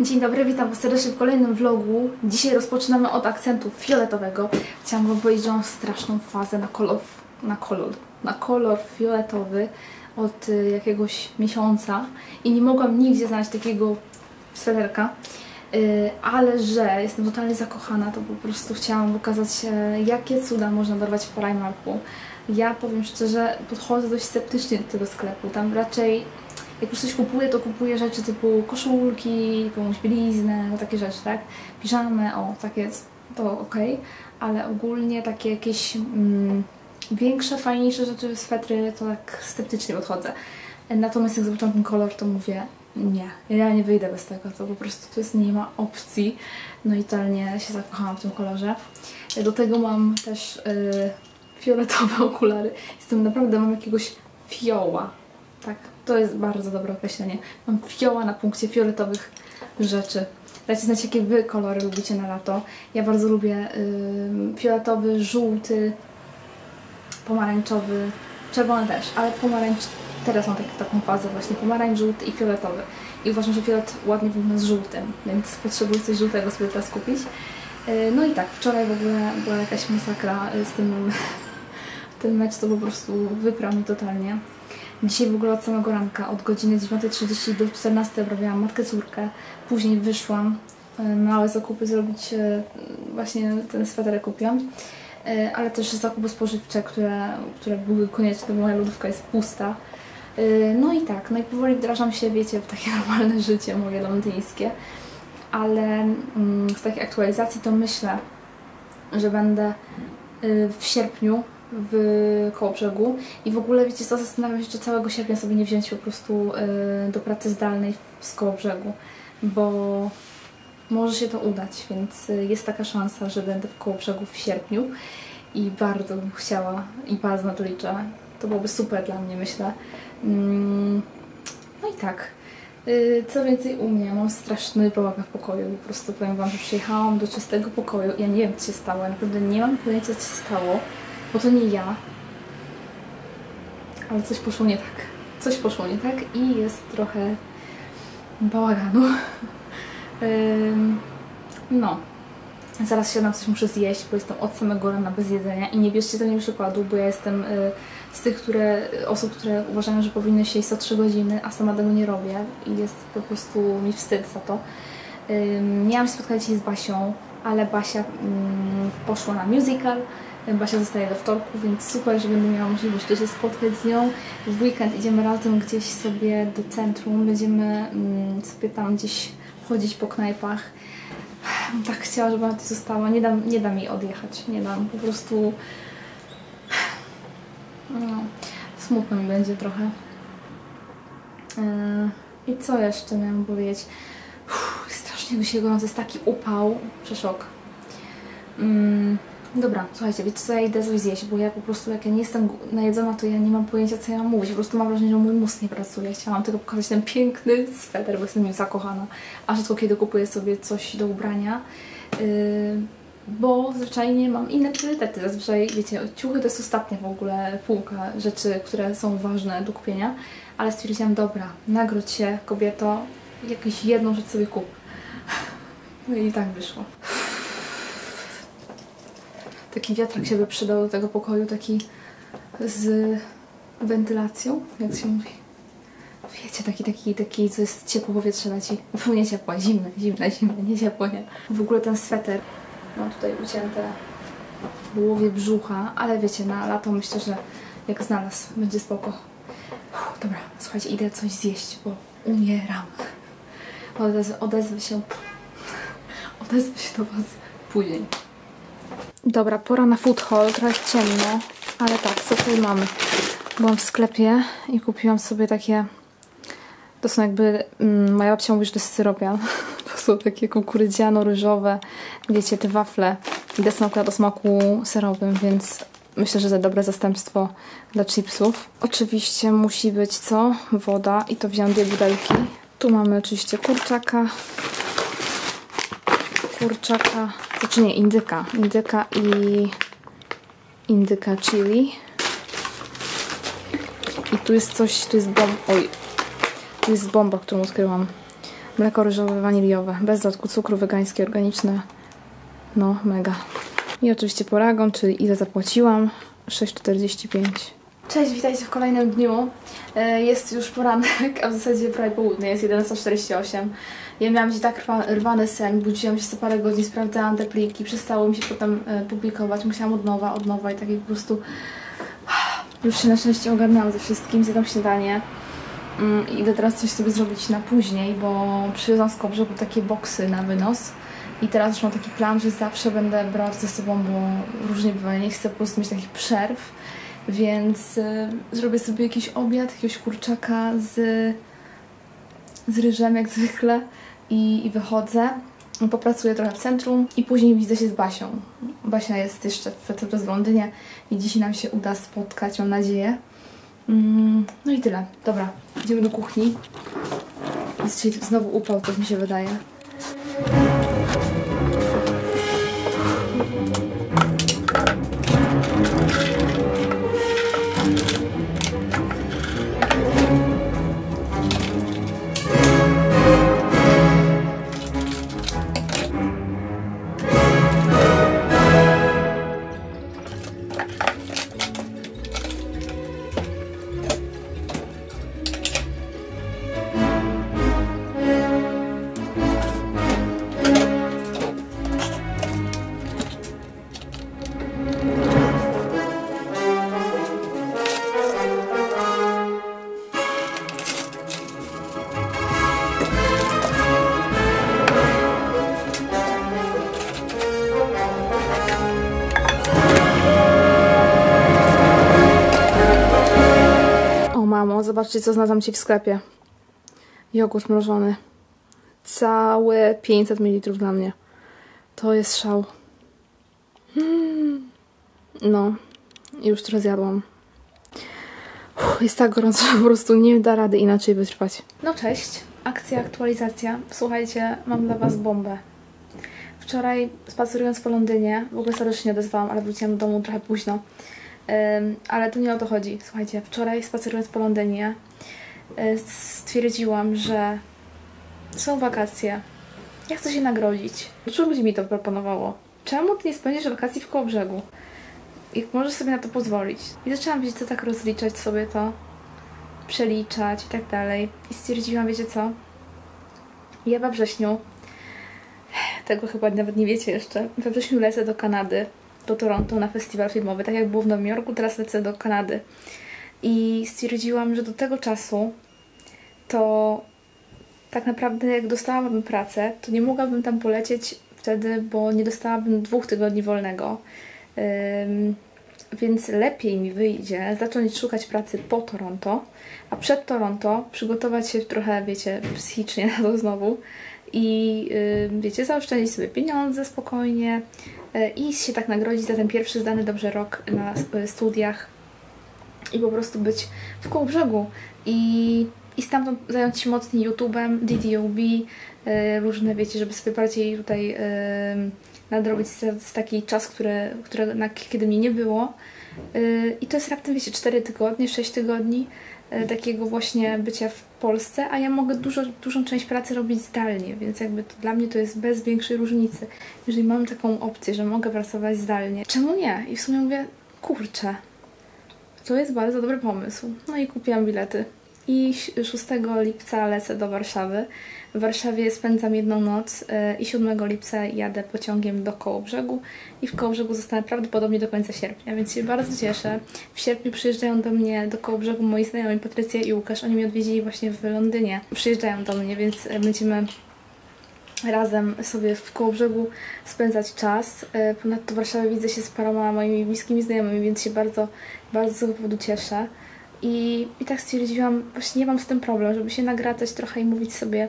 Dzień dobry, witam Was serdecznie w kolejnym vlogu. Dzisiaj rozpoczynamy od akcentu fioletowego. Chciałam Wam powiedzieć, że mam straszną fazę na kolor, na kolor, na kolor fioletowy od y, jakiegoś miesiąca i nie mogłam nigdzie znaleźć takiego sweterka. Y, ale że jestem totalnie zakochana, to po prostu chciałam pokazać, e, jakie cuda można dorwać w Primarku. Ja powiem szczerze, podchodzę dość sceptycznie do tego sklepu. Tam raczej jak już coś kupuję, to kupuję rzeczy typu koszulki, jakąś bieliznę, no takie rzeczy, tak? Piżamy, o, takie, to ok, ale ogólnie takie jakieś mm, większe, fajniejsze rzeczy, swetry, to tak sceptycznie podchodzę. Natomiast jak zobaczyłam ten kolor, to mówię, nie, ja nie wyjdę bez tego, to po prostu to jest, nie ma opcji. No i totalnie się zakochałam w tym kolorze. Do tego mam też yy, fioletowe okulary. Jestem naprawdę, mam jakiegoś fioła, tak, to jest bardzo dobre określenie. Mam fioła na punkcie fioletowych rzeczy. Dajcie znać, jakie Wy kolory lubicie na lato. Ja bardzo lubię yy, fioletowy, żółty, pomarańczowy, czerwony też, ale pomarańcz... Teraz mam tak, taką fazę właśnie, pomarańcz, żółty i fioletowy. I uważam, że fiolet ładnie wygląda z żółtym, więc potrzebuję coś żółtego sobie teraz kupić. Yy, no i tak, wczoraj w ogóle była jakaś masakra z tym... Ten mecz to po prostu wyprał mnie totalnie. Dzisiaj w ogóle od samego ranka, od godziny 9.30 do 14.00 robiłam matkę córkę. Później wyszłam e, małe zakupy zrobić, e, właśnie ten sweterek kupiłam. E, ale też zakupy spożywcze, które, które były konieczne, bo moja lodówka jest pusta. No i tak, no i powoli wdrażam się, wiecie, w takie normalne życie moje londyńskie. Ale mm, z takiej aktualizacji to myślę, że będę w sierpniu w Kołobrzegu i w ogóle wiecie co, zastanawiam się, czy całego sierpnia sobie nie wziąć po prostu y, do pracy zdalnej z Kołobrzegu, bo może się to udać, więc y, jest taka szansa, że będę w Kołobrzegu w sierpniu i bardzo bym chciała i bardzo na to liczę. To byłoby super dla mnie, myślę. Mm, no i tak. Y, co więcej u mnie, mam straszny bałagan w pokoju. Po prostu powiem Wam, że przyjechałam do czystego pokoju. Ja nie wiem, co się stało. Naprawdę nie mam pojęcia, co się stało bo to nie ja. Ale coś poszło nie tak. Coś poszło nie tak i jest trochę bałaganu. no. Zaraz siadam, coś muszę zjeść, bo jestem od samego rana bez jedzenia i nie bierzcie za mnie przykładu, bo ja jestem y, z tych które, osób, które uważają, że powinny się jeść co 3 godziny, a sama tego nie robię i jest po prostu mi wstyd za to. miałam się spotkać dzisiaj z Basią, ale Basia mm, poszła na musical, Basia zostaje do wtorku, więc super, że będę miała możliwość się spotkać z nią. W weekend idziemy razem gdzieś sobie do centrum, będziemy mm, sobie tam gdzieś chodzić po knajpach. Tak chciała, żeby ona tu została. Nie dam, nie dam jej odjechać, nie dam. Po prostu no, smutno mi będzie trochę. Yy, I co jeszcze miałam powiedzieć? Uff, strasznie dzisiaj gorąco, jest taki upał, przeszok. Yy. Dobra, słuchajcie, wiecie co, ja idę coś zjeść, bo ja po prostu, jak ja nie jestem najedzona, to ja nie mam pojęcia, co ja mam mówić. Po prostu mam wrażenie, że mój mózg nie pracuje. Chciałam tylko pokazać ten piękny sweter, bo jestem nim zakochana. A rzadko kiedy kupuję sobie coś do ubrania. Yy, bo zwyczajnie mam inne priorytety. Zazwyczaj, wiecie, ciuchy to jest ostatnia w ogóle półka rzeczy, które są ważne do kupienia. Ale stwierdziłam, dobra, nagrodź się, kobieto, jakąś jedną rzecz sobie kup. No i tak wyszło taki wiatrak się by przydał do tego pokoju, taki z wentylacją, jak się mówi. Wiecie, taki, taki, taki, co jest ciepło powietrze leci. Fu, nie ciepło, zimne, zimne, zimne, nie ciepło, nie. W ogóle ten sweter, mam tutaj ucięte połowie brzucha, ale wiecie, na lato myślę, że jak znalazł, będzie spoko. Uf, dobra, słuchajcie, idę coś zjeść, bo umieram. Odezwę, odezwę się, odezwę się do Was później. Dobra, pora na food haul. Trochę ciemno, ale tak, co tutaj mamy? Byłam w sklepie i kupiłam sobie takie... To są jakby... Mm, moja babcia mówi, że to jest syropian. To są takie kukurydziano-ryżowe, wiecie, te wafle. I są akurat o smaku serowym, więc myślę, że to dobre zastępstwo dla chipsów. Oczywiście musi być co? Woda i to wziąłem dwie butelki. Tu mamy oczywiście kurczaka, kurczaka, znaczy nie, indyka, indyka i indyka chili. I tu jest coś, tu jest bomba, oj, tu jest bomba, którą odkryłam. Mleko ryżowe, waniliowe, bez dodatku cukru, wegańskie, organiczne. No, mega. I oczywiście paragon, czyli ile zapłaciłam? 6,45. Cześć, witajcie w kolejnym dniu. E, Jest już poranek, a w zasadzie prawie południe, jest 11.48. Ja miałam dzisiaj tak rwa- rwany sen, budziłam się co parę godzin, sprawdzałam te pliki, przestało mi się potem e, publikować, musiałam od nowa, od nowa i takie po prostu już się na szczęście ogarnęłam ze wszystkim, zjadłam śniadanie. Mm, Idę teraz coś sobie zrobić na później, bo przywiozłam z Kołbrzegu takie boksy na wynos. I teraz już mam taki plan, że zawsze będę brać ze sobą, bo różnie bywa. Nie chcę po prostu mieć takich przerw, więc y, zrobię sobie jakiś obiad, jakiegoś kurczaka z, z ryżem jak zwykle i, i wychodzę. Popracuję trochę w centrum i później widzę się z Basią. Basia jest jeszcze w, w Londynie i dzisiaj nam się uda spotkać, mam nadzieję. Mm, No i tyle. Dobra, idziemy do kuchni. Jest dzisiaj znowu upał, tak mi się wydaje. Zobaczcie co znalazłam Ci w sklepie. Jogurt mrożony. Całe 500 ml dla mnie. To jest szał. Mm. No, już trochę zjadłam. Uff, Jest tak gorąco, że po prostu nie da rady inaczej wytrwać. No cześć, akcja, aktualizacja. Słuchajcie, mam dla Was bombę. Wczoraj spacerując po Londynie, w ogóle sorry, że się nie odezwałam, ale wróciłam do domu trochę późno. Ale to nie o to chodzi. Słuchajcie, wczoraj spacerując po Londynie y, stwierdziłam, że są wakacje. Ja chcę się nagrodzić. Dużo ludzi mi to proponowało. Czemu ty nie spędzisz wakacji w Kołobrzegu? Jak możesz sobie na to pozwolić? I zaczęłam, wiecie, to tak rozliczać sobie to, przeliczać i tak dalej. I stwierdziłam, wiecie co? Ja we wrześniu, tego chyba nawet nie wiecie jeszcze, we wrześniu lecę do Kanady, do Toronto na festiwal filmowy. Tak jak było w Nowym Jorku, teraz lecę do Kanady. I stwierdziłam, że do tego czasu to tak naprawdę jak dostałabym pracę, to nie mogłabym tam polecieć wtedy, bo nie dostałabym dwóch tygodni wolnego. Ym, więc lepiej mi wyjdzie zacząć szukać pracy po Toronto, a przed Toronto przygotować się trochę, wiecie, psychicznie na to znowu i ym, wiecie, zaoszczędzić sobie pieniądze spokojnie y, i się tak nagrodzić za ten pierwszy zdany dobrze rok na y, studiach. I po prostu być w koło brzegu. I, i stamtąd zająć się mocniej YouTube'em, DDOB, y, różne, wiecie, żeby sobie bardziej tutaj y, nadrobić z, taki czas, który, na, kiedy mnie nie było. Y, I to jest raptem, wiecie, 4 tygodnie, 6 tygodni. y, takiego właśnie bycia w Polsce, a ja mogę dużo, dużą część pracy robić zdalnie, więc jakby to, dla mnie to jest bez większej różnicy. Jeżeli mam taką opcję, że mogę pracować zdalnie, czemu nie? I w sumie mówię, kurczę, to jest bardzo dobry pomysł. No i kupiłam bilety. I 6 lipca lecę do Warszawy. W Warszawie spędzam jedną noc e, i 7 lipca jadę pociągiem do Kołobrzegu i w Kołobrzegu zostanę prawdopodobnie do końca sierpnia, więc się bardzo cieszę. W sierpniu przyjeżdżają do mnie do Kołobrzegu moi znajomi Patrycja i Łukasz. Oni mnie odwiedzili właśnie w Londynie. Przyjeżdżają do mnie, więc e, będziemy razem sobie w Kołobrzegu spędzać czas. E, Ponadto w Warszawie widzę się z paroma moimi bliskimi znajomymi, więc się bardzo, bardzo z tego powodu cieszę. I, I tak stwierdziłam, właśnie nie mam z tym problem, żeby się nagradzać trochę i mówić sobie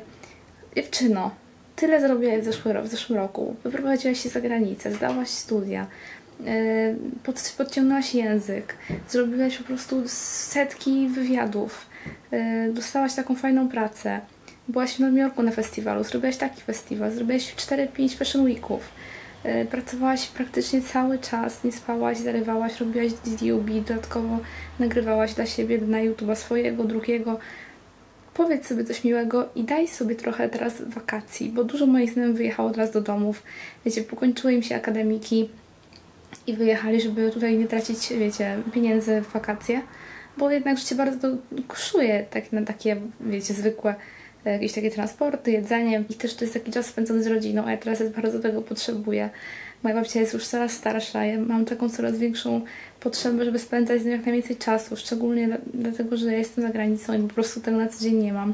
dziewczyno, tyle zrobiłaś w, zeszły, w zeszłym roku, wyprowadziłaś się za granicę, zdałaś studia, yy, pod, podciągnęłaś język, zrobiłaś po prostu setki wywiadów, yy, dostałaś taką fajną pracę, byłaś w Nowym Jorku na festiwalu, zrobiłaś taki festiwal, zrobiłaś 4-5 fashion weeków, pracowałaś praktycznie cały czas, nie spałaś, zarywałaś, robiłaś DDUB, dodatkowo nagrywałaś dla siebie na YouTube'a swojego, drugiego, powiedz sobie coś miłego i daj sobie trochę teraz wakacji, bo dużo moich znajomych wyjechało teraz do domów. Wiecie, pokończyły im się akademiki i wyjechali, żeby tutaj nie tracić, wiecie, pieniędzy w wakacje, bo jednak życie bardzo kosztuje tak, na takie, wiecie, zwykłe jakieś takie transporty, jedzenie i też to jest taki czas spędzony z rodziną, a ja teraz bardzo tego potrzebuję. Moja babcia jest już coraz starsza, ja mam taką coraz większą potrzebę, żeby spędzać z nią jak najwięcej czasu, szczególnie dlatego, że ja jestem za granicą i po prostu tego na co dzień nie mam.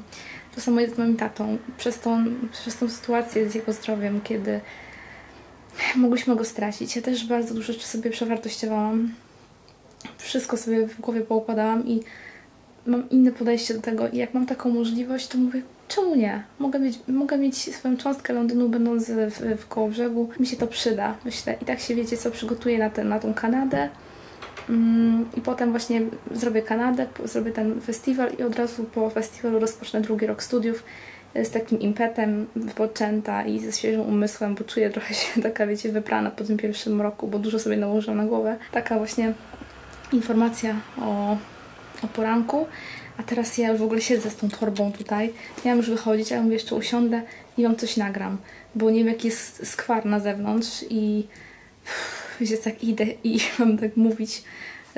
To samo jest z moim tatą. Przez tą, przez tą sytuację z jego zdrowiem, kiedy mogłyśmy go stracić, ja też bardzo dużo sobie przewartościowałam. Wszystko sobie w głowie poukładałam i mam inne podejście do tego i jak mam taką możliwość, to mówię, czemu nie? Mogę mieć, mogę mieć swoją cząstkę Londynu będąc w, w koło brzegu. Mi się to przyda, myślę. I tak się wiecie, co przygotuję na, ten, na tą Kanadę. Mm, I potem właśnie zrobię Kanadę, zrobię ten festiwal i od razu po festiwalu rozpocznę drugi rok studiów z takim impetem wypoczęta i ze świeżym umysłem, bo czuję trochę się taka, wiecie, wyprana po tym pierwszym roku, bo dużo sobie nałożyłam na głowę. Taka właśnie informacja o, o poranku. A teraz ja już w ogóle siedzę z tą torbą tutaj. Miałam już wychodzić, ale mówię, jeszcze usiądę i wam coś nagram. Bo nie wiem, jaki jest skwar na zewnątrz i wiecie, tak idę i mam tak mówić,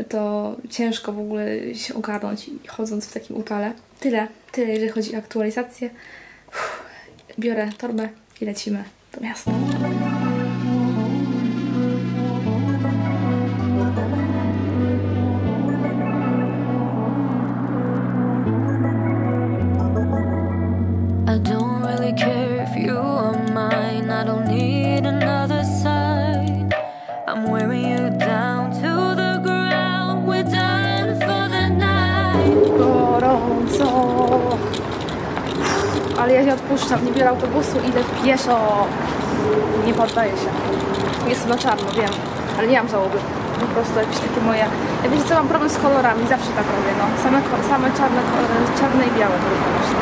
to ciężko w ogóle się ogarnąć chodząc w takim upale. Tyle, tyle jeżeli chodzi o aktualizację. Biorę torbę i lecimy do miasta. Ale ja się odpuszczam, nie biorę autobusu, idę pieszo. Nie poddaję się. Jest na czarno, wiem, ale nie mam żałoby. Po prostu jakieś takie moje... Ja wiecie co, mam problem z kolorami, zawsze tak robię, no. Same, same czarne, czarne i białe tylko myślę.